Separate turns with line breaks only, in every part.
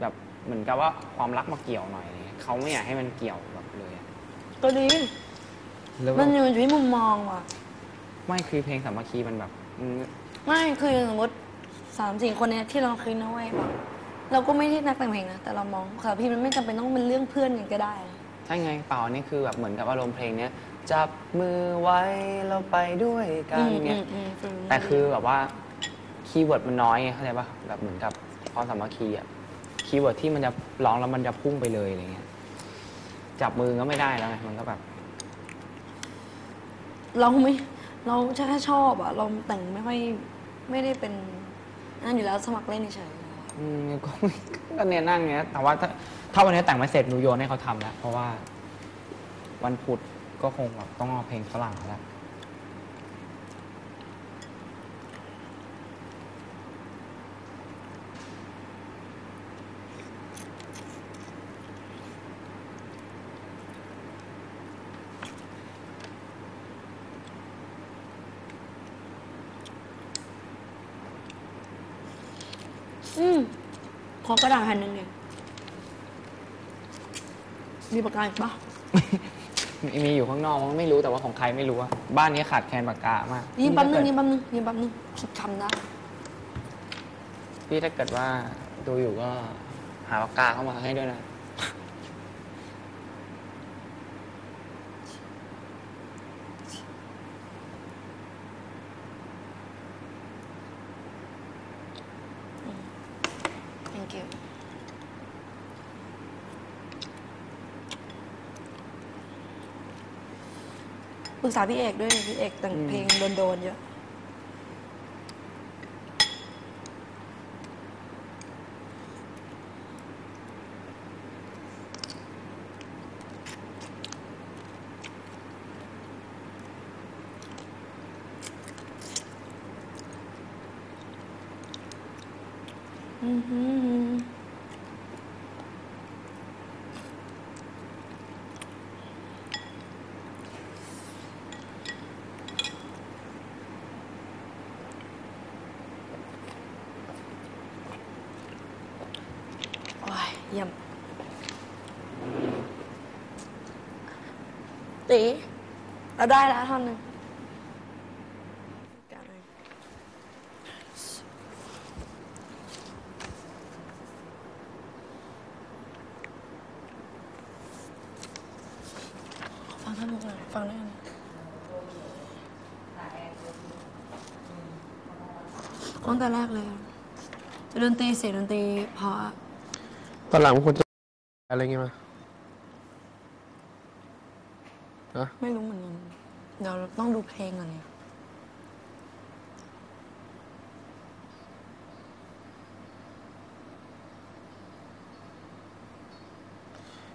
แบบเหมือนกับว่าความรักมาเกี่ยวหน่อยอะไรเงี้ยเขาไม่อยากให้มันเกี่ยวแบบเลยอะ
ก็ดี
แล้ว
มันอยู่ที่มุมมองว่ะ
ไม่คือเพลงสามัคคีมันแบบอืม
ไม่คือสมมติสามสี่คนเนี้ยที่เราคิดนะเว้ยแบบเราก็ไม่ได้นักแต่งเพลงนะ แต่เรามองค่ะพี่มันไม่จำเป็นต้องเป็นเรื่องเพื่อนกันก็ได้นะ
ใช่ไงเปล่าอันนี่คือแบบเหมือนกับอารมณ์เพลงเนี้ยจับมือไว้เราไปด้วยกัน
อืม
เงี้ย
อืมอืม
แต่คือแบบว่า keyword มันน้อยไงเข้าใจปะแบบเหมือนกับ ความสามัคคีอะ keyword ที่มันจะร้องแล้วมันจะพุ่งไปเลยอะไรเงี้ยจับมือก็ไม่ได้แล้วไงมันก็แบบ
เราไม่เราแค่ชอบอะเราแต่งไม่ค่อยไม่ได้เป็นนั่นอยู่แล้วสมัครเล่นเฉยๆ
อืมก็ไม่ก็เนี่ยนั่งเนี้ยแต่ว่าถ้าถ้าวันนี้แต่งไม่เสร็จหนูโยนให้เขาทำแล้ว เพราะว่า วันพุธก็คงแบบต้องเอาเพลงฝรั่งแล้ว
อืมขอกระดาษแผ่นหนึ่งดิมีปากกาอีกปะ
มีมีอยู่ข้างนอกมันไม่รู้แต่ว่าของใครไม่รู้อะบ้านนี้ขาดแคลนปากกามาก
ยิงแป๊บนึงยิ
พี่
งแป๊บนึงยิงแป๊บนึงคิดคำได้
พี่ถ้าเกิดว่าดูอยู่ก็หาปากกาเข้ามาให้ด้วยนะ
thank you ปรึกษาพี่เอกด้วยดิพี่เอกแต่งเพลงโดนๆเยอะอือหือ เยี่ยมตีเราได้แล้วท่อนหนึ่งกันเลยฟังท่อนมุกหน่อยฟังได้ไหมตั้งแต่แรกเลยจะดนตรีเสียงดนตรีเพราะ
ตอนหลังมันควรจะอะไรเงี้ยมาฮะ
ไม่รู้เหมือนกันเดี๋ยวต้องดูเพลงก่อนเนี่ย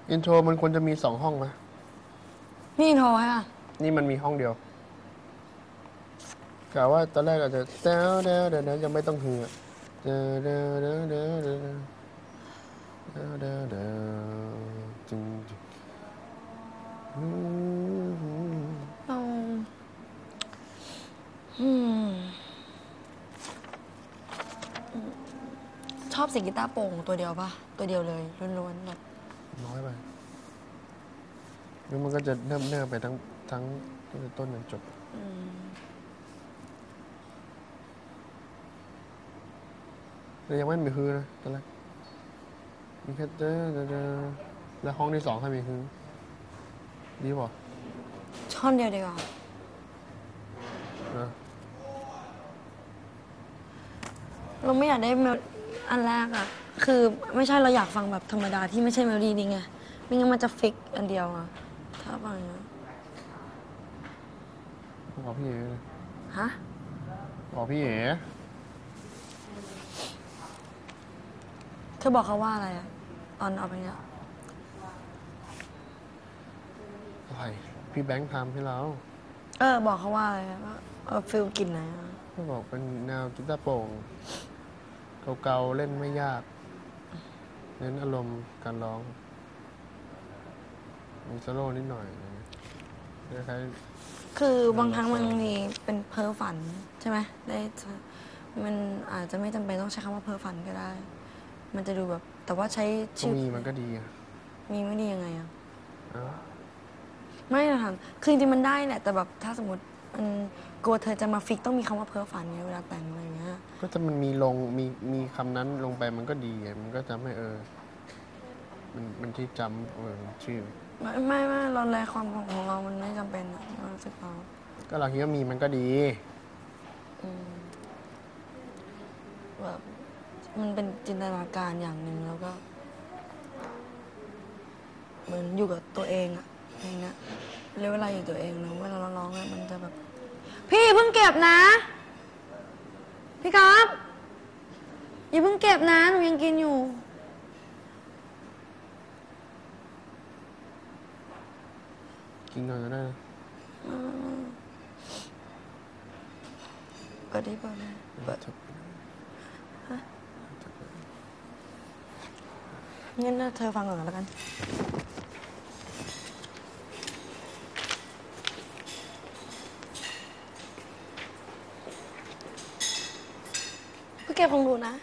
อินโทรมันควรจะมีสองห้องนะ
พี่โทรให้อะ
นี่มันมีห้องเดียวกะว่าตอนแรกอาจจะเดาเดาเดาเดายังไม่ต้องหือเดาเดาเดาเดา
ชอบเสียงกีตาร์โปร่งตัวเดียวปะตัวเดียวเลยล้วนๆแบบ
น้อยไปแล้วมันก็จะเนิ่มเนิ่มไปทั้งทั้งตั้งแต่ต้นจนจบ
อืม
แต่ยังไม่มีฮือนะตอนแรก มีแค่เดาเดาเดาแล้วห้องที่สองใครมีฮือดีป่ะ
ช่อนเดียวดีกว่า
นะ
เราไม่อยากได้เมโลอันแรกอะคือไม่ใช่เราอยากฟังแบบธรรมดาที่ไม่ใช่เมโลดี้นี่ไงไม่งั้นมันจะฟิกอันเดียวอะถ้าฟังอย่างนี้น
บอกพี่เอ๋เลย
ฮะ
บอกพี่เอ๋
เธอบอกเขาว่าอะไรอะ ตอนเอาไปเนี้ย
อะไรพี่แบงค์ทำให้เรา
เออ บอกเขาว่าอะไรอะว่าเออฟิลกลินไหนอะ
เขาบอกเป็นแนวกีตาร์โปร่งเก่าๆเล่นไม่ยาก เน้นอารมณ์การร้อง มีโซโล่นิดหน่อยอะไรเงี้ยคล้าย
คือบางครั้งมันมีเป็นเพ้อฝันใช่ไหมได้มันอาจจะไม่จำเป็นต้องใช้คำว่าเพ้อฝันก็ได้ มันจะดูแบบ แต่ว่าใช้
ก็
ชื่อ
มีมันก็ดีอะ
มีไม่ดียังไงอะ
เอ้า
ไม่นะถามคือจริงๆมันได้แหละ แต่แบบถ้าสมมติมันกลัวเธอจะมาฟิกต้องมีคำว่าเพ้อฝันไงเวลาแต่งอะไรอย่างเงี้ย
ก็ถ้ามันมีลงมีมีคำนั้นลงไปมันก็ดีไงมันก็ทำให้เออ มันมันที่จำเออชื่อ
ไม่ไม่ไม่เราแลความของเรามันไม่จำเป็นอะเรารู้สึกเรา
ก็เราคิดว่ามีมันก็ดี
อืมแบบ มันเป็นจินตนาการอย่างหนึ่งแล้วก็ เหมือนอยู่กับตัวเองอะเพลงเนี้ยเรียกเวลาอยู่ตัวเองแล้วเวลาเราร้องอะมันจะแบบ พี่เพิ่งเก็บนะ พี่ครับอย่าเพิ่งเก็บนะหนูยังกินอยู่
กินก่อนก็ได้นะ
เปิดได้เปิดได้เปิด งั้นเธอฟังก่อนแล้วกันพี่เก็บของดูนะ